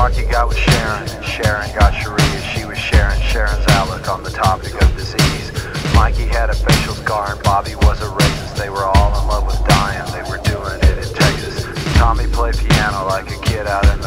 Marky got with Sharon, Sharon got Sharia, she was Sharon, Sharon's outlook on the topic of disease. Mikey had a facial scar and Bobby was a racist. They were all in love with dying, they were doing it in Texas. Tommy played piano like a kid out of